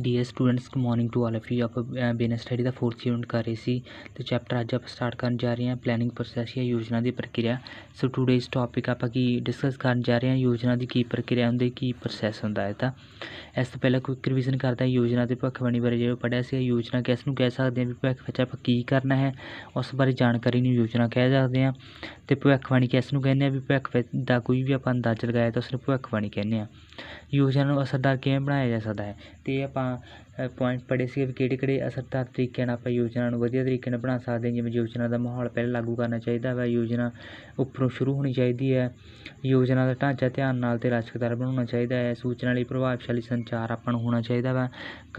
Dear students good morning to all of you ਆਪਾਂ business study ਦਾ fourth unit ਕਰ ਰਹੇ ਸੀ। ਤੇ ਚੈਪਟਰ ਅੱਜ ਆਪਾਂ ਸਟਾਰਟ ਕਰਨ ਜਾ ਰਹੇ ਹਾਂ ਪਲੈਨਿੰਗ ਪ੍ਰੋਸੈਸ ਜਾਂ ਯੋਜਨਾ ਦੀ ਪ੍ਰਕਿਰਿਆ। ਸੋ ਟੂਡੇਜ਼ ਟੌਪਿਕ ਆਪਾਂ ਕੀ ਡਿਸਕਸ ਕਰਨ ਜਾ ਰਹੇ ਹਾਂ, ਯੋਜਨਾ ਦੀ ਕੀ ਪ੍ਰਕਿਰਿਆ ਹੁੰਦੀ, ਕੀ ਪ੍ਰੋਸੈਸ ਹੁੰਦਾ ਹੈ ਤਾਂ। ਇਸ ਤੋਂ ਪਹਿਲਾਂ ਕੁਇਕ ਰਿਵੀਜ਼ਨ ਕਰਦਾ, ਯੋਜਨਾ ਤੇ ਭਵਿੱਖਬਾਣੀ ਬਾਰੇ ਜਿਹੜਾ ਪੜ੍ਹਿਆ ਸੀ ਯੋਜਨਾ ਕਿਸ ਨੂੰ ਕਹਿ ਸਕਦੇ ਹਾਂ? ਵੀ ਭਵਿੱਖ ਵਿੱਚ ਆਪਾਂ ਕੀ ਕਰਨਾ ਹੈ, ਉਸ ਬਾਰੇ ਜਾਣਕਾਰੀ ਨੂੰ ਯੋਜਨਾ ਕਹਿ ਸਕਦੇ ਹਾਂ। ਤੇ ਭਵਿੱਖਬਾਣੀ ਕਿਸ ਨੂੰ ਕਹਿੰਦੇ ਆ ਵੀ ਭਵਿੱਖ ਦਾ ਕੋਈ ਵੀ ਆਪਾਂ ਅੰਦਾਜ਼ਾ ਲਗਾਇਆ ਤਾਂ ਉਸ ਨੂੰ ਭਵਿੱਖਬਾਣੀ ਕਹਿੰਦੇ ਆ ਯੋਜਨਾ ਨੂੰ ਅਸਰਦਾਰ ਕਿਵੇਂ ਬਣਾਇਆ ਜਾ ਸਕਦਾ ਹੈ? ਤੇ ਆਪਾਂ ਪੁਆਇੰਟ ਪੜ੍ਹੇ ਸੀ ਵੀ ਕਿਹੜੇ ਕਿਹੜੇ ਅਸਰਦਾਰ ਤਰੀਕੇ ਨਾਲ ਆਪਾਂ ਯੋਜਨਾ ਨੂੰ ਵਧੀਆ ਤਰੀਕੇ ਨਾਲ ਬਣਾ ਸਕਦੇ ਜਿਵੇਂ ਯੋਜਨਾ ਦਾ ਮਾਹੌਲ ਪਹਿਲਾਂ ਲਾਗੂ ਕਰਨਾ ਚਾਹੀਦਾ ਵਾ, ਯੋਜਨਾ ਉੱਪਰੋਂ ਸ਼ੁਰੂ ਹੋਣੀ ਚਾਹੀਦੀ ਹੈ। ਯੋਜਨਾ ਦਾ ਢਾਂਚਾ ਧਿਆਨ ਨਾਲ ਅਤੇ ਲਚਕਦਾਰ ਬਣਾਉਣਾ ਚਾਹੀਦਾ ਹੈ। ਸੂਚਨਾ ਲਈ ਪ੍ਰਭਾਵਸ਼ਾਲੀ ਸੰਚਾਰ ਆਪਾਂ ਨੂੰ ਹੋਣਾ ਚਾਹੀਦਾ ਵਾ।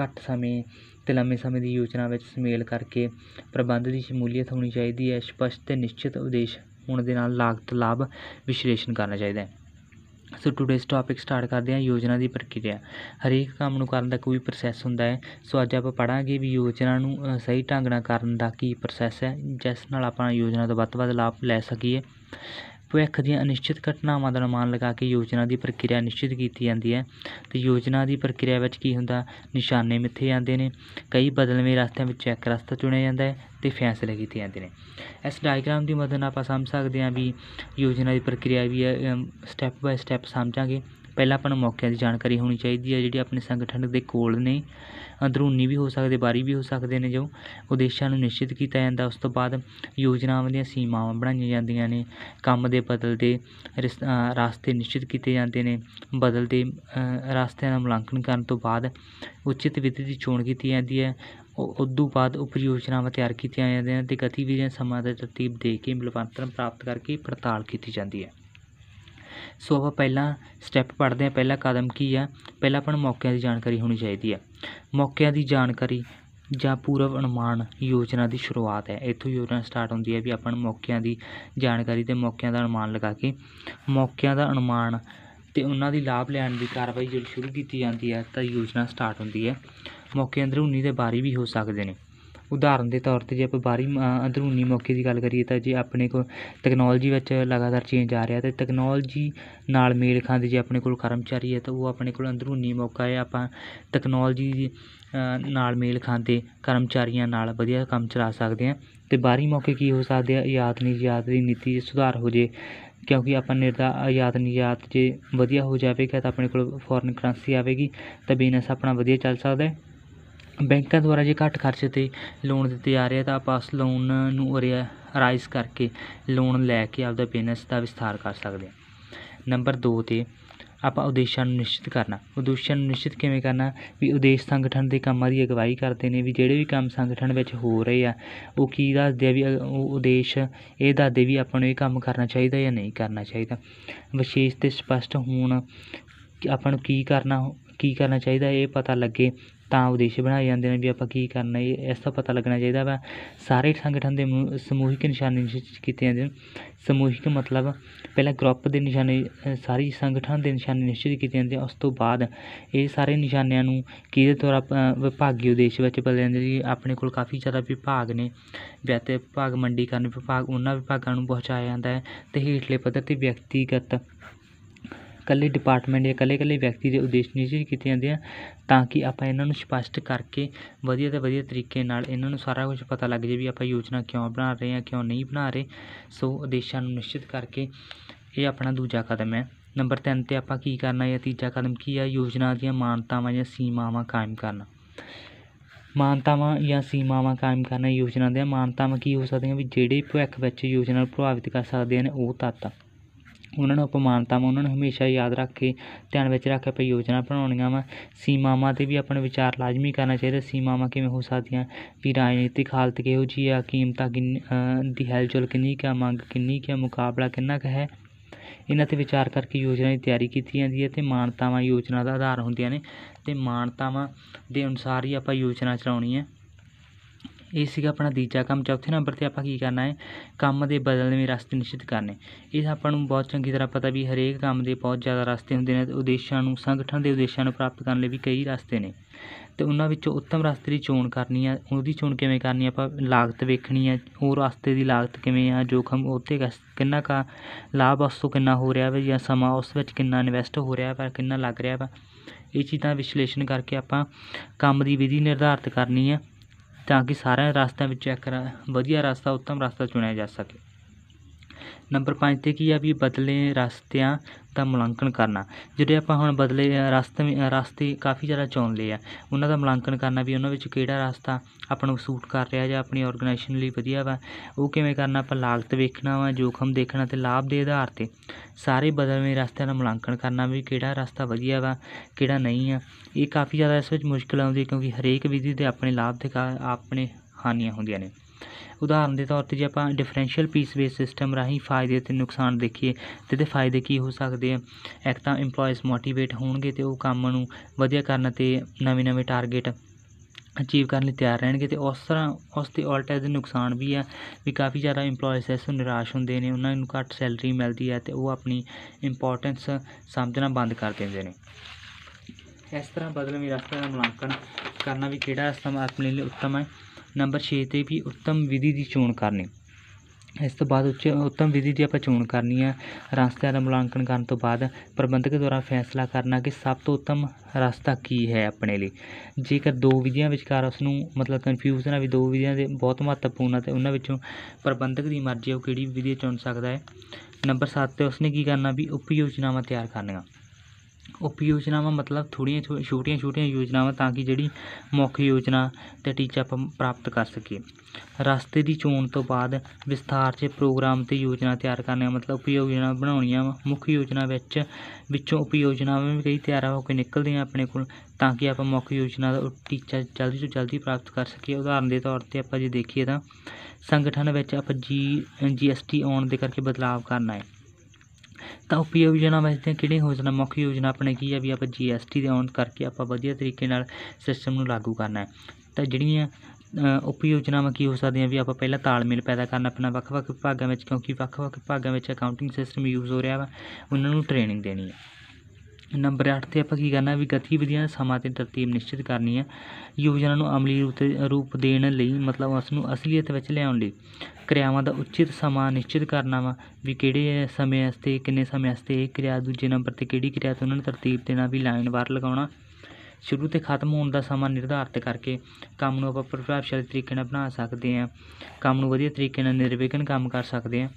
ਘੱਟ ਸਮੇਂ ਅਤੇ ਲੰਮੇ ਸਮੇਂ ਦੀ ਯੋਜਨਾ ਵਿੱਚ ਸੁਮੇਲ ਕਰਕੇ ਪ੍ਰਬੰਧ ਦੀ ਸ਼ਮੂਲੀਅਤ ਹੋਣੀ ਚਾਹੀਦੀ ਹੈ। ਸਪਸ਼ਟ ਅਤੇ ਨਿਸ਼ਚਿਤ ਉਦੇਸ਼ ਹੋਣ ਦੇ ਨਾਲ ਲਾਗਤ ਲਾਭ ਵਿਸ਼ਲੇਸ਼ਣ ਕਰਨਾ ਚਾਹੀਦਾ ਹੈ। ਸੋ ਟੂਡੇਜ਼ ਟੌਪਿਕ ਸਟਾਰਟ ਕਰਦੇ ਹਾਂ ਯੋਜਨਾ ਦੀ ਪ੍ਰਕਿਰਿਆ। ਹਰੇਕ ਕੰਮ ਨੂੰ ਕਰਨ ਦਾ ਕੋਈ ਪ੍ਰੋਸੈਸ ਹੁੰਦਾ ਹੈ। ਸੋ ਅੱਜ ਆਪਾਂ ਪੜਾਂਗੇ ਵੀ ਯੋਜਨਾ ਨੂੰ ਸਹੀ ਢੰਗ ਨਾਲ ਕਰਨ ਦਾ ਕੀ ਪ੍ਰੋਸੈਸ ਹੈ, ਜਿਸ ਨਾਲ ਆਪਾਂ ਯੋਜਨਾ ਤੋਂ ਵੱਧ ਤੋਂ ਵੱਧ ਲਾਭ ਲੈ ਸਕੀਏ। ਭਵਿੱਖ ਦੀਆਂ ਅਨਿਸ਼ਚਿਤ ਘਟਨਾਵਾਂ ਦਾ ਅਨੁਮਾਨ ਲਗਾ ਕੇ ਯੋਜਨਾ ਦੀ ਪ੍ਰਕਿਰਿਆ ਨਿਸ਼ਚਿਤ ਕੀਤੀ ਜਾਂਦੀ ਹੈ। ਅਤੇ ਯੋਜਨਾ ਦੀ ਪ੍ਰਕਿਰਿਆ ਵਿੱਚ ਕੀ ਹੁੰਦਾ? ਨਿਸ਼ਾਨੇ ਮਿੱਥੇ ਜਾਂਦੇ ਨੇ, ਕਈ ਬਦਲਵੇਂ ਰਸਤਿਆਂ ਵਿੱਚੋਂ ਇੱਕ ਰਸਤਾ ਚੁਣਿਆ ਜਾਂਦਾ ਹੈ ਅਤੇ ਫੈਸਲੇ ਕੀਤੇ ਜਾਂਦੇ ਨੇ। ਇਸ ਡਾਇਗਰਾਮ ਦੀ ਮਦਦ ਨਾਲ ਆਪਾਂ ਸਮਝ ਸਕਦੇ ਹਾਂ ਵੀ ਯੋਜਨਾ ਦੀ ਪ੍ਰਕਿਰਿਆ ਵੀ ਹੈ ਸਟੈਪ ਬਾਏ ਸਟੈਪ ਸਮਝਾਂਗੇ। ਪਹਿਲਾਂ ਆਪਾਂ ਨੂੰ ਮੌਕਿਆਂ ਦੀ ਜਾਣਕਾਰੀ ਹੋਣੀ ਚਾਹੀਦੀ ਹੈ, ਜਿਹੜੀ ਆਪਣੇ ਸੰਗਠਨ ਦੇ ਕੋਲ ਨੇ। ਅੰਦਰੂਨੀ ਵੀ ਹੋ ਸਕਦੇ, ਬਾਹਰੀ ਵੀ ਹੋ ਸਕਦੇ ਨੇ ਜੋ ਉਦੇਸ਼ਾਂ ਨੂੰ ਨਿਸ਼ਚਿਤ ਕੀਤਾ ਜਾਂਦਾ, ਉਸ ਤੋਂ ਬਾਅਦ ਯੋਜਨਾਵਾਂ ਦੀਆਂ ਸੀਮਾਵਾਂ ਬਣਾਈਆਂ ਜਾਂਦੀਆਂ ਨੇ। ਕੰਮ ਦੇ ਬਦਲਦੇ ਰਿਸ ਰਸਤੇ ਨਿਸ਼ਚਿਤ ਕੀਤੇ ਜਾਂਦੇ ਨੇ। ਬਦਲਦੇ ਰਸਤਿਆਂ ਦਾ ਮੁਲਾਂਕਣ ਕਰਨ ਤੋਂ ਬਾਅਦ ਉਚਿਤ ਵਿਧੀ ਦੀ ਚੋਣ ਕੀਤੀ ਜਾਂਦੀ ਹੈ। ਉਦੋਂ ਬਾਅਦ ਉਪ ਯੋਜਨਾਵਾਂ ਤਿਆਰ ਕੀਤੀਆਂ ਜਾਂਦੀਆਂ ਨੇ ਅਤੇ ਗਤੀਵਿਧੀਆਂ ਸਮਾਂ ਦਾ ਤਰਤੀਬ ਦੇ ਕੇ ਮਿਲਵੰਤਰਨ ਪ੍ਰਾਪਤ ਕਰਕੇ ਪੜਤਾਲ ਕੀਤੀ ਜਾਂਦੀ ਹੈ। ਸੋ ਆਪਾਂ ਪਹਿਲਾਂ ਸਟੈਪ ਪੜ੍ਹਦੇ ਹਾਂ, ਪਹਿਲਾ ਕਦਮ ਕੀ ਆ? ਪਹਿਲਾਂ ਆਪਾਂ ਨੂੰ ਮੌਕਿਆਂ ਦੀ ਜਾਣਕਾਰੀ ਹੋਣੀ ਚਾਹੀਦੀ ਹੈ ਮੌਕਿਆਂ ਦੀ ਜਾਣਕਾਰੀ ਜਾਂ ਪੂਰਵ ਅਨੁਮਾਨ ਯੋਜਨਾ ਦੀ ਸ਼ੁਰੂਆਤ ਹੈ। ਇੱਥੋਂ ਯੋਜਨਾ ਸਟਾਰਟ ਹੁੰਦੀ ਹੈ ਵੀ ਆਪਾਂ ਨੂੰ ਮੌਕਿਆਂ ਦੀ ਜਾਣਕਾਰੀ ਤੇ ਮੌਕਿਆਂ ਦਾ ਅਨੁਮਾਨ ਲਗਾ ਕੇ ਮੌਕਿਆਂ ਦਾ ਅਨੁਮਾਨ ਤੇ ਉਹਨਾਂ ਦੀ ਲਾਭ ਲੈਣ ਦੀ ਕਾਰਵਾਈ ਜਦੋਂ ਸ਼ੁਰੂ ਕੀਤੀ ਜਾਂਦੀ ਹੈ ਤਾਂ ਯੋਜਨਾ ਸਟਾਰਟ ਹੁੰਦੀ ਹੈ। ਮੌਕੇ ਅੰਦਰੂਨੀ ਤੇ ਬਾਹਰੀ ਵੀ ਹੋ ਸਕਦੇ ਨੇ। ਉਦਾਹਰਨ ਦੇ ਤੌਰ 'ਤੇ ਜੇ ਆਪਾਂ ਬਾਹਰੀ ਅੰਦਰੂਨੀ ਮੌਕੇ ਦੀ ਗੱਲ ਕਰੀਏ ਤਾਂ ਜੇ ਆਪਣੇ ਕੋਲ ਤਕਨੋਲਜੀ ਵਿੱਚ ਲਗਾਤਾਰ ਚੇਂਜ ਆ ਰਿਹਾ ਅਤੇ ਤਕਨੋਲਜੀ ਨਾਲ ਮੇਲ ਖਾਂਦੇ ਜੇ ਆਪਣੇ ਕੋਲ ਕਰਮਚਾਰੀ ਹੈ ਤਾਂ ਉਹ ਆਪਣੇ ਕੋਲ ਅੰਦਰੂਨੀ ਮੌਕਾ ਹੈ, ਆਪਾਂ ਤਕਨੋਲਜੀ ਨਾਲ ਮੇਲ ਖਾਂਦੇ ਕਰਮਚਾਰੀਆਂ ਨਾਲ ਵਧੀਆ ਕੰਮ ਚਲਾ ਸਕਦੇ ਹਾਂ। ਅਤੇ ਬਾਹਰੀ ਮੌਕੇ ਕੀ ਹੋ ਸਕਦੇ ਆ? ਆਯਾਤ ਨਿਰਯਾਤ ਦੀ ਨੀਤੀ 'ਚ ਸੁਧਾਰ ਹੋ ਜੇ, ਕਿਉਂਕਿ ਆਪਾਂ ਨਿਰਦਾ, ਆਯਾਤ ਨਿਰਯਾਤ ਜੇ ਵਧੀਆ ਹੋ ਜਾਵੇਗਾ ਤਾਂ ਆਪਣੇ ਕੋਲ ਫੋਰਨ ਕਰੰਸੀ ਆਵੇਗੀ ਤਾਂ ਬਿਜ਼ਨਸ ਆਪਣਾ ਵਧੀਆ ਚੱਲ ਸਕਦਾ ਬੈਂਕਾਂ ਦੁਆਰਾ ਜੇ ਘੱਟ ਖਰਚੇ 'ਤੇ ਲੋਨ ਦਿੱਤੇ ਜਾ ਰਹੇ ਆ, ਤਾਂ ਆਪਾਂ ਉਸ ਲੋਨ ਨੂੰ ਰਾਈਜ਼ ਕਰਕੇ ਲੋਨ ਲੈ ਕੇ ਆਪਦਾ ਬਿਜ਼ਨਸ ਦਾ ਵਿਸਥਾਰ ਕਰ ਸਕਦੇ ਹਾਂ। ਨੰਬਰ ਦੋ 'ਤੇ ਆਪਾਂ ਉਦੇਸ਼ਾਂ ਨੂੰ ਨਿਸ਼ਚਿਤ ਕਰਨਾ। ਉਦੇਸ਼ਾਂ ਨੂੰ ਨਿਸ਼ਚਿਤ ਕਿਵੇਂ ਕਰਨਾ? ਵੀ ਉਦੇਸ਼ ਸੰਗਠਨ ਦੇ ਕੰਮਾਂ ਦੀ ਅਗਵਾਈ ਕਰਦੇ ਨੇ, ਵੀ ਜਿਹੜੇ ਵੀ ਕੰਮ ਸੰਗਠਨ ਵਿੱਚ ਹੋ ਰਹੇ ਆ, ਉਹ ਕੀ ਦੱਸਦੇ ਆ ਵੀ ਉਹ ਉਦੇਸ਼ ਇਹ ਦੱਸਦੇ ਵੀ ਆਪਾਂ ਨੂੰ ਇਹ ਕੰਮ ਕਰਨਾ ਚਾਹੀਦਾ ਜਾਂ ਨਹੀਂ ਕਰਨਾ ਚਾਹੀਦਾ। ਵਿਸ਼ੇਸ਼ ਅਤੇ ਸਪਸ਼ਟ ਹੋਣ ਆਪਾਂ ਨੂੰ ਕੀ ਕਰਨਾ ਕੀ ਕਰਨਾ ਚਾਹੀਦਾ, ਇਹ ਪਤਾ ਲੱਗੇ ਤਾਂ ਉਦੇਸ਼ ਬਣਾਏ ਜਾਂਦੇ ਨੇ ਵੀ ਆਪਾਂ ਕੀ ਕਰਨਾ ਇਹ ਇਸ ਦਾ ਪਤਾ ਲੱਗਣਾ ਚਾਹੀਦਾ ਵਾ। ਸਾਰੇ ਸੰਗਠਨ ਦੇ ਸਮੂਹਿਕ ਨਿਸ਼ਾਨੇ ਨਿਸ਼ਚਿਤ ਕੀਤੇ ਜਾਂਦੇ ਨੇ। ਸਮੂਹਿਕ ਮਤਲਬ ਪਹਿਲਾਂ ਗਰੁੱਪ ਦੇ ਨਿਸ਼ਾਨੇ ਸਾਰੀ ਸੰਗਠਨ ਦੇ ਨਿਸ਼ਾਨੇ ਨਿਸ਼ਚਿਤ ਕੀਤੇ ਜਾਂਦੇ ਉਸ ਤੋਂ ਬਾਅਦ ਇਹ ਸਾਰੇ ਨਿਸ਼ਾਨਿਆਂ ਨੂੰ ਕਿਹਦੇ ਦੁਆਰਾ ਵਿਭਾਗੀ ਉਦੇਸ਼ ਵਿੱਚ ਬਦਲ ਜਾਂਦੇ ਜੀ ਆਪਣੇ ਕੋਲ ਕਾਫੀ ਜ਼ਿਆਦਾ ਵਿਭਾਗ ਨੇ। ਵਿਅਕਤੀ ਵਿਭਾਗ, ਮੰਡੀਕਰਨ ਵਿਭਾਗ, ਉਹਨਾਂ ਵਿਭਾਗਾਂ ਨੂੰ ਪਹੁੰਚਾਇਆ ਜਾਂਦਾ ਹੈ। ਅਤੇ ਹੇਠਲੇ ਪੱਧਰ 'ਤੇ ਵਿਅਕਤੀਗਤ ਇਕੱਲੇ ਡਿਪਾਰਟਮੈਂਟ ਜਾਂ ਇਕੱਲੇ ਇਕੱਲੇ ਵਿਅਕਤੀ ਦੇ ਉਦੇਸ਼ ਨਿਸ਼ਚਿਤ ਕੀਤੇ ਜਾਂਦੇ ਆ ਤਾਂ ਕਿ ਆਪਾਂ ਇਹਨਾਂ ਨੂੰ ਸਪਸ਼ਟ ਕਰਕੇ ਵਧੀਆ ਤੋਂ ਵਧੀਆ ਤਰੀਕੇ ਨਾਲ ਇਹਨਾਂ ਨੂੰ ਸਾਰਾ ਕੁਝ ਪਤਾ ਲੱਗ ਜੇ ਵੀ ਆਪਾਂ ਯੋਜਨਾ ਕਿਉਂ ਬਣਾ ਰਹੇ ਹਾਂ, ਕਿਉਂ ਨਹੀਂ ਬਣਾ ਰਹੇ। ਸੋ ਉਦੇਸ਼ਾਂ ਨੂੰ ਨਿਸ਼ਚਿਤ ਕਰਕੇ ਇਹ ਆਪਣਾ ਦੂਜਾ ਕਦਮ ਹੈ। ਨੰਬਰ ਤਿੰਨ 'ਤੇ ਆਪਾਂ ਕੀ ਕਰਨਾ ਜਾਂ ਤੀਜਾ ਕਦਮ ਕੀ ਆ? ਯੋਜਨਾ ਦੀਆਂ ਮਾਨਤਾਵਾਂ ਜਾਂ ਸੀਮਾਵਾਂ ਕਾਇਮ ਕਰਨਾ। ਮਾਨਤਾਵਾਂ ਜਾਂ ਸੀਮਾਵਾਂ ਕਾਇਮ ਕਰਨਾ ਯੋਜਨਾ ਦੀਆਂ ਮਾਨਤਾਵਾਂ ਕੀ ਹੋ ਸਕਦੀਆਂ? ਵੀ ਜਿਹੜੇ ਭਵਿੱਖ ਵਿੱਚ ਯੋਜਨਾ ਨੂੰ ਪ੍ਰਭਾਵਿਤ ਕਰ ਸਕਦੇ ਹਨ, ਉਹ ਤੱਤ। ਉਹਨਾਂ ਨੂੰ ਅਪਮਾਨਤਾਵਾਂ ਉਹਨਾਂ ਨੂੰ ਹਮੇਸ਼ਾ ਯਾਦ ਰੱਖ ਕੇ, ਧਿਆਨ ਵਿੱਚ ਰੱਖ ਕੇ ਆਪਾਂ ਯੋਜਨਾ ਬਣਾਉਣੀਆਂ ਵਾ। ਸੀਮਾਵਾਂ 'ਤੇ ਵੀ ਆਪਾਂ ਵਿਚਾਰ ਲਾਜ਼ਮੀ ਕਰਨਾ ਚਾਹੀਦਾ। ਸੀਮਾਵਾਂ ਕਿਵੇਂ ਹੋ ਸਕਦੀਆਂ? ਵੀ ਰਾਜਨੀਤਿਕ ਹਾਲਤ ਕਿਹੋ ਜਿਹੀ ਆ? ਕੀਮਤਾਂ ਕਿੰਨ ਦੀ ਹਿਲਜੁਲ ਕਿੰਨੀ ਕੁ ਆ? ਮੰਗ ਕਿੰਨੀ ਕੁ ਆ? ਮੁਕਾਬਲਾ ਕਿੰਨਾ ਕੁ ਹੈ? ਇਹਨਾਂ 'ਤੇ ਵਿਚਾਰ ਕਰਕੇ ਯੋਜਨਾ ਦੀ ਤਿਆਰੀ ਕੀਤੀ ਜਾਂਦੀ ਹੈ ਅਤੇ ਮਾਨਤਾਵਾਂ ਯੋਜਨਾ ਦਾ ਆਧਾਰ ਹੁੰਦੀਆਂ ਨੇ ਅਤੇ ਮਾਨਤਾਵਾਂ ਦੇ ਅਨੁਸਾਰ ਹੀ ਆਪਾਂ ਯੋਜਨਾ ਚਲਾਉਣੀ ਹੈ। ਇਹ ਸੀਗਾ ਆਪਣਾ ਤੀਜਾ ਕੰਮ। ਚੌਥੇ ਨੰਬਰ 'ਤੇ ਆਪਾਂ ਕੀ ਕਰਨਾ ਹੈ, ਕੰਮ ਦੇ ਬਦਲਵੇਂ ਰਸਤੇ ਨਿਸ਼ਚਿਤ ਕਰਨੇ। ਇਹ ਆਪਾਂ ਨੂੰ ਬਹੁਤ ਚੰਗੀ ਤਰ੍ਹਾਂ ਪਤਾ ਵੀ ਹਰੇਕ ਕੰਮ ਦੇ ਬਹੁਤ ਜ਼ਿਆਦਾ ਰਸਤੇ ਹੁੰਦੇ ਨੇ ਅਤੇ ਉਦੇਸ਼ਾਂ ਨੂੰ, ਸੰਗਠਨ ਦੇ ਉਦੇਸ਼ਾਂ ਨੂੰ ਪ੍ਰਾਪਤ ਕਰਨ ਲਈ ਵੀ ਕਈ ਰਸਤੇ ਨੇ। ਅਤੇ ਉਹਨਾਂ ਵਿੱਚੋਂ ਉੱਤਮ ਰਸਤੇ ਦੀ ਚੋਣ ਕਰਨੀ ਆ। ਉਹਦੀ ਚੋਣ ਕਿਵੇਂ ਕਰਨੀ ਆਪਾਂ ਲਾਗਤ ਵੇਖਣੀ ਆ। ਉਹ ਰਸਤੇ ਦੀ ਲਾਗਤ ਕਿਵੇਂ ਆ? ਜੋਖਮ ਉਹ 'ਤੇ ਕਿੰਨਾ ਕਾ ਲਾਭ ਉਸ ਤੋਂ ਕਿੰਨਾ ਹੋ ਰਿਹਾ ਵਾ? ਜਾਂ ਸਮਾਂ ਉਸ ਵਿੱਚ ਕਿੰਨਾ ਇਨਵੈਸਟ ਹੋ ਰਿਹਾ ਵਾ? ਕਿੰਨਾ ਲੱਗ ਰਿਹਾ ਵਾ? ਇਹ ਚੀਜ਼ਾਂ ਵਿਸ਼ਲੇਸ਼ਣ ਕਰਕੇ ਆਪਾਂ ਕੰਮ ਦੀ ਵਿਧੀ ਨਿਰਧਾਰਤ ਕਰਨੀ ਹੈ ਤਾਂ ਕਿ ਸਾਰਿਆਂ ਰਸਤਿਆਂ ਵਿੱਚ ਇੱਕ ਰ- ਵਧੀਆ ਰਸਤਾ ਉੱਤਮ ਰਸਤਾ ਚੁਣਿਆ ਜਾ ਸਕੇ। ਨੰਬਰ 5 ਤੇ ਕੀ ਆ ਵੀ ਬਦਲੇ ਰਸਤਿਆਂ ਦਾ ਮੁਲਾਂਕਣ ਕਰਨਾ। ਜਿਹੜੇ ਆਪਾਂ ਹੁਣ ਬਦਲੇ ਰਸਤੇ ਰਸਤੇ ਕਾਫੀ ਜ਼ਿਆਦਾ ਚੁਣ ਲਏ ਆ, ਉਹਨਾਂ ਦਾ ਮੁਲਾਂਕਣ ਕਰਨਾ ਵੀ ਉਹਨਾਂ ਵਿੱਚ ਕਿਹੜਾ ਰਸਤਾ ਆਪਾਂ ਨੂੰ ਸੂਟ ਕਰ ਰਿਹਾ ਜਾਂ ਆਪਣੀ ਆਰਗੇਨਾਈਜੇਸ਼ਨ ਲਈ ਵਧੀਆ ਵਾ, ਉਹ ਕਿਵੇਂ ਕਰਨਾ, ਆਪਾਂ ਲਾਗਤ ਵੇਖਣਾ ਵਾ, ਜੋਖਮ ਦੇਖਣਾ ਤੇ ਲਾਭ ਦੇ ਆਧਾਰ ਤੇ ਸਾਰੇ ਬਦਲਵੇਂ ਰਸਤਿਆਂ ਦਾ ਮੁਲਾਂਕਣ ਕਰਨਾ ਵੀ ਕਿਹੜਾ ਰਸਤਾ ਵਧੀਆ ਵਾ, ਕਿਹੜਾ ਨਹੀਂ ਆ। ਇਹ ਕਾਫੀ ਜ਼ਿਆਦਾ ਇਸ ਵਿੱਚ ਮੁਸ਼ਕਿਲ ਆਉਂਦੀ ਕਿਉਂਕਿ ਹਰੇਕ ਵਿਧੀ ਦੇ ਆਪਣੇ ਲਾਭ ਤੇ ਕਾ- ਆਪਣੇ ਹਾਨੀਆਂ ਹੁੰਦੀਆਂ ਨੇ। ਉਦਾਹਰਨ ਦੇ ਤੌਰ ਤੇ ਜੇ ਆਪਾਂ ਡਿਫਰੈਂਸ਼ੀਅਲ ਪੀਸ ਬੇਸ ਸਿਸਟਮ ਰਾਹੀਂ ਫਾਇਦੇ ਤੇ ਨੁਕਸਾਨ ਦੇਖੀਏ ਤੇ ਇਹਦੇ ਫਾਇਦੇ ਕੀ ਹੋ ਸਕਦੇ ਆ? ਇੱਕ ਤਾਂ EMPLOYEES ਮੋਟੀਵੇਟ ਹੋਣਗੇ ਤੇ ਉਹ ਕੰਮ ਨੂੰ ਵਧੀਆ ਕਰਨ ਤੇ ਨਵੇਂ ਨਵੇਂ ਟਾਰਗੇਟ ਅਚੀਵ ਕਰਨ ਲਈ ਤਿਆਰ ਰਹਿਣਗੇ ਤੇ ਉਸ ਤਰ੍ਹਾਂ ਉਸ ਦੇ ਉਲਟ ਇਹਦੇ ਨੁਕਸਾਨ ਵੀ ਆ, ਵੀ ਕਾਫੀ ਜ਼ਿਆਦਾ EMPLOYEES ਇਸ ਤੋਂ ਨਿਰਾਸ਼ ਹੁੰਦੇ ਨੇ, ਉਹਨਾਂ ਨੂੰ ਘੱਟ ਸੈਲਰੀ ਮਿਲਦੀ ਹੈ ਤੇ ਉਹ ਆਪਣੀ ਇੰਪੋਰਟੈਂਸ ਸਮਝਣਾ ਬੰਦ ਕਰ ਦਿੰਦੇ ਨੇ। ਇਸ ਤਰ੍ਹਾਂ ਬਦਲਵੇਂ ਰਸਤੇ ਦਾ ਮੁਲਾਂਕਣ ਕਰਨਾ ਵੀ ਕਿਹੜਾ ਰਸਤਾ ਆਪਣੇ ਲਈ ਉੱਤਮ ਹੈ? ਨੰਬਰ 6 ਤੇ ਵੀ ਉੱਤਮ ਵਿਧੀ ਦੀ ਚੋਣ ਕਰਨੀ। ਇਸ ਤੋਂ ਬਾਅਦ ਉੱਚ ਉੱਤਮ ਵਿਧੀ ਦੀ ਆਪਾਂ ਚੋਣ ਕਰਨੀ ਹੈ ਰਸਤਿਆਂ ਦਾ ਮੁਲਾਂਕਣ ਕਰਨ ਤੋਂ ਬਾਅਦ ਪ੍ਰਬੰਧਕ ਦੁਆਰਾ ਫੈਸਲਾ ਕਰਨਾ ਕਿ ਸਭ ਤੋਂ ਉੱਤਮ ਰਸਤਾ ਕੀ ਹੈ ਆਪਣੇ ਲਈ। ਜੇਕਰ ਦੋ ਵਿਧੀਆਂ ਵਿਚਕਾਰ ਉਸ ਨੂੰ ਮਤਲਬ ਕਨਫਿਊਜ਼ਨ ਆ ਵੀ ਦੋ ਵਿਧੀਆਂ ਦੇ ਬਹੁਤ ਮਹੱਤਵਪੂਰਨ ਆ ਤੇ ਉਹਨਾਂ ਵਿੱਚੋਂ ਪ੍ਰਬੰਧਕ ਦੀ ਮਰਜ਼ੀ ਆ ਉਹ ਕਿਹੜੀ ਵਿਧੀ ਚੁਣ ਸਕਦਾ ਹੈ। ਨੰਬਰ 7 ਤੇ ਉਸਨੇ ਕੀ ਕਰਨਾ ਵੀ ਉਪ ਯੋਜਨਾਵਾਂ ਤਿਆਰ ਕਰਨੀਆਂ। ਉਪ ਯੋਜਨਾਵਾਂ ਮਤਲਬ ਥੋੜ੍ਹੀਆਂ ਛੋ- ਛੋਟੀਆਂ ਛੋਟੀਆਂ ਯੋਜਨਾਵਾਂ ਤਾਂ ਕਿ ਜਿਹੜੀ ਮੁੱਖ ਯੋਜਨਾ ਤੇ ਟੀਚਾ ਆਪਾਂ ਪ੍ਰਾਪਤ ਕਰ ਸਕੀਏ। ਰਸਤੇ ਦੀ ਚੋਣ ਤੋਂ ਬਾਅਦ ਵਿਸਥਾਰ 'ਚ ਪ੍ਰੋਗਰਾਮ ਅਤੇ ਯੋਜਨਾ ਤਿਆਰ ਕਰਨੀਆਂ, ਮਤਲਬ ਉਪ ਯੋਜਨਾ ਬਣਾਉਣੀਆਂ ਵਾ। ਮੁੱਖ ਯੋਜਨਾ ਵਿੱਚ, ਵਿੱਚੋਂ ਉਪ ਯੋਜਨਾਵਾਂ ਵੀ ਕਈ ਤਿਆਰ ਹੋ ਕੇ ਨਿਕਲਦੀਆਂ ਆਪਣੇ ਕੋਲ, ਤਾਂ ਕਿ ਆਪਾਂ ਮੁੱਖ ਯੋਜਨਾ ਦਾ ਟੀਚਾ ਜਲਦੀ ਤੋਂ ਜਲਦੀ ਪ੍ਰਾਪਤ ਕਰ ਸਕੀਏ। ਉਦਾਹਰਨ ਦੇ ਤੌਰ ਤੇ ਆਪਾਂ ਜੇ ਦੇਖੀਏ ਤਾਂ ਸੰਗਠਨ ਵਿੱਚ ਆਪਾਂ ਜੀ ਜੀ ਐੱਸ ਟੀ ਆਉਣ ਦੇ ਕਰਕੇ ਬਦਲਾਵ ਕਰਨਾ ਹੈ। ਤਾਂ ਉਪ ਯੋਜਨਾ ਵਿੱਚ ਕਿਹੜੀ ਯੋਜਨਾ ਮੁੱਖ ਯੋਜਨਾ ਆਪਣੇ ਕੀ ਆ ਵੀ ਆਪਾਂ ਜੀਐਸਟੀ ਦੇ ਆਉਣ ਕਰਕੇ ਆਪਾਂ ਵਧੀਆ ਤਰੀਕੇ ਨਾਲ ਸਿਸਟਮ ਨੂੰ ਲਾਗੂ ਕਰਨਾ ਹੈ। ਤਾਂ ਜਿਹੜੀਆਂ ਅ, ਉਪ ਯੋਜਨਾਵਾਂ ਕੀ ਹੋ ਸਕਦੀਆਂ ਵੀ ਆਪਾਂ ਪਹਿਲਾਂ ਤਾਲਮੇਲ ਪੈਦਾ ਕਰਨਾ ਆਪਣਾ ਵੱਖ-ਵੱਖ ਵਿਭਾਗਾਂ ਵਿੱਚ ਕਿਉਂਕਿ ਵੱਖ-ਵੱਖ ਵਿਭਾਗਾਂ ਵਿੱਚ ਅਕਾਊਂਟਿੰਗ ਸਿਸਟਮ ਯੂਜ਼ ਹੋ ਰਿਹਾ ਵਾ ਉਹਨਾਂ ਨੂੰ ਟ੍ਰੇਨਿੰਗ ਦੇਣੀ ਹੈ। ਨੰਬਰ 8 ਤੇ ਆਪਾਂ ਕੀ ਕਰਨਾ, ਵੀ ਗਤੀਵਿਧੀਆਂ ਸਮਾਂ ਤੇ ਤਰਤੀਬ ਨਿਸ਼ਚਿਤ ਕਰਨੀ ਹੈ ਯੋਜਨਾ ਨੂੰ ਅਮਲੀ ਰੂਪ ਰੂਪ ਦੇਣ ਲਈ, ਮਤਲਬ ਉਸ ਨੂੰ ਅਸਲੀਅਤ ਵਿੱਚ ਲਿਆਉਣ ਲਈ। ਕਿਰਿਆਵਾਂ ਦਾ ਉਚਿਤ ਸਮਾਂ ਨਿਸ਼ਚਿਤ ਕਰਨਾ ਵਾ, ਵੀ ਕਿਹੜੇ ਸਮੇਂ ਵਾਸਤੇ, ਕਿੰਨੇ ਸਮੇਂ ਵਾਸਤੇ ਇਹ ਕਿਰਿਆ, ਦੂਜੇ ਨੰਬਰ ਤੇ ਕਿਹੜੀ ਕਿਰਿਆ ਤੇ ਉਹਨਾਂ ਨੂੰ ਤਰਤੀਬ ਦੇਣਾ, ਵੀ ਲਾਈਨ ਵਾਰ ਲਗਾਉਣਾ। ਸ਼ੁਰੂ ਤੇ ਖਤਮ ਹੋਣ ਦਾ ਸਮਾਂ ਨਿਰਧਾਰਤ ਕਰਕੇ ਕੰਮ ਨੂੰ ਆਪਾਂ ਪ੍ਰਭਾਵਸ਼ਾਲੀ ਤਰੀਕੇ ਨਾਲ ਬਣਾ ਸਕਦੇ ਹਾਂ ਕੰਮ ਨੂੰ ਵਧੀਆ ਤਰੀਕੇ ਨਾਲ ਨਿਰਵਿਘਨ ਕੰਮ ਕਰ ਸਕਦੇ ਹਾਂ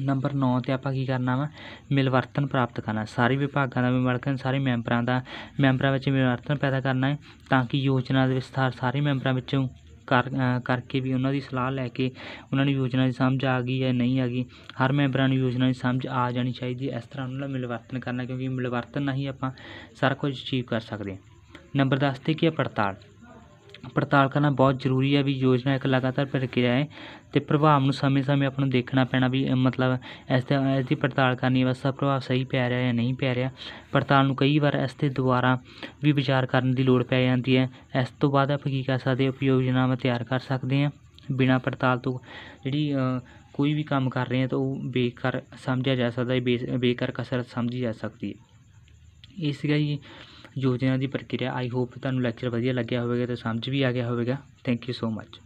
ਨੰਬਰ ਨੌ ਤੇ ਆਪਾਂ ਕੀ ਕਰਨਾ ਵਾ? ਮਿਲਵਰਤਨ ਪ੍ਰਾਪਤ ਕਰਨਾ। ਸਾਰੇ ਵਿਭਾਗਾਂ ਦਾ ਮਿਲਵਰਤਨ ਸਾਰੇ ਮੈਂਬਰਾਂ ਦਾ, ਮੈਂਬਰਾਂ ਵਿੱਚ ਮਿਲਵਰਤਨ ਪੈਦਾ ਕਰਨਾ ਹੈ ਤਾਂ ਕਿ ਯੋਜਨਾ ਦੇ ਵਿਸਥਾਰ ਸਾਰੇ ਮੈਂਬਰਾਂ ਵਿੱਚੋਂ ਕਰ ਕਰਕੇ ਵੀ ਉਹਨਾਂ ਦੀ ਸਲਾਹ ਲੈ ਕੇ ਉਹਨਾਂ ਨੂੰ ਯੋਜਨਾ ਦੀ ਸਮਝ ਆ ਗਈ ਜਾਂ ਨਹੀਂ ਆ ਗਈ। ਹਰ ਮੈਂਬਰਾਂ ਨੂੰ ਯੋਜਨਾ ਦੀ ਸਮਝ ਆ ਜਾਣੀ ਚਾਹੀਦੀ ਹੈ। ਇਸ ਤਰ੍ਹਾਂ ਉਹਨਾਂ ਨਾਲ ਮਿਲਵਰਤਨ ਕਰਨਾ, ਕਿਉਂਕਿ ਮਿਲਵਰਤਨ ਨਾਲ ਹੀ ਆਪਾਂ ਸਾਰਾ ਕੁਝ ਅਚੀਵ ਕਰ ਸਕਦੇ ਹਾਂ। ਨੰਬਰ 10 ਤੇ ਕੀ ਹੈ ਪੜਤਾਲ। ਪੜਤਾਲ ਕਰਨਾ ਬਹੁਤ ਜ਼ਰੂਰੀ ਹੈ ਵੀ ਯੋਜਨਾ ਇੱਕ ਲਗਾਤਾਰ ਪ੍ਰਕਿਰਿਆ ਹੈ ਅਤੇ ਪ੍ਰਭਾਵ ਨੂੰ ਸਮੇਂ-ਸਮੇਂ ਆਪਾਂ ਨੂੰ ਦੇਖਣਾ ਪੈਣਾ ਵੀ ਮਤਲਬ ਇਸ ਦਾ ਇਸ ਦੀ ਪੜਤਾਲ ਕਰਨੀ ਹੈ ਪ੍ਰਭਾਵ ਸਹੀ ਪੈ ਰਿਹਾ ਜਾਂ ਨਹੀਂ ਪੈ ਰਿਹਾ। ਪੜਤਾਲ ਨੂੰ ਕਈ ਵਾਰ ਇਸ 'ਤੇ ਦੁਬਾਰਾ ਵੀ ਵਿਚਾਰ ਕਰਨ ਦੀ ਲੋੜ ਪੈ ਜਾਂਦੀ ਹੈ। ਇਸ ਤੋਂ ਬਾਅਦ ਆਪਾਂ ਕੀ ਕਰ ਸਕਦੇ ਹਾਂ ਉਪਯੋਜਨਾਵਾਂ ਤਿਆਰ ਕਰ ਸਕਦੇ ਹਾਂ। ਬਿਨਾਂ ਪੜਤਾਲ ਤੋਂ ਜਿਹੜੀ ਕੋਈ ਵੀ ਕੰਮ ਕਰ ਰਹੇ ਹਾਂ ਤਾਂ ਉਹ ਬੇਕਾਰ ਸਮਝਿਆ ਜਾ ਸਕਦਾ ਹੈ ਬੇਕਾਰ ਕਸਰਤ ਸਮਝੀ ਜਾ ਸਕਦੀ ਹੈ। ਇਹ ਸੀਗਾ ਜੀ ਯੋਜਨਾ ਦੀ ਪ੍ਰਕਿਰਿਆ ਆਈ ਹੋਪ ਤੁਹਾਨੂੰ ਲੈਕਚਰ ਵਧੀਆ ਲੱਗਿਆ ਹੋਵੇਗਾ ਅਤੇ ਸਮਝ ਵੀ ਆ ਗਿਆ ਹੋਵੇਗਾ। Thank you so much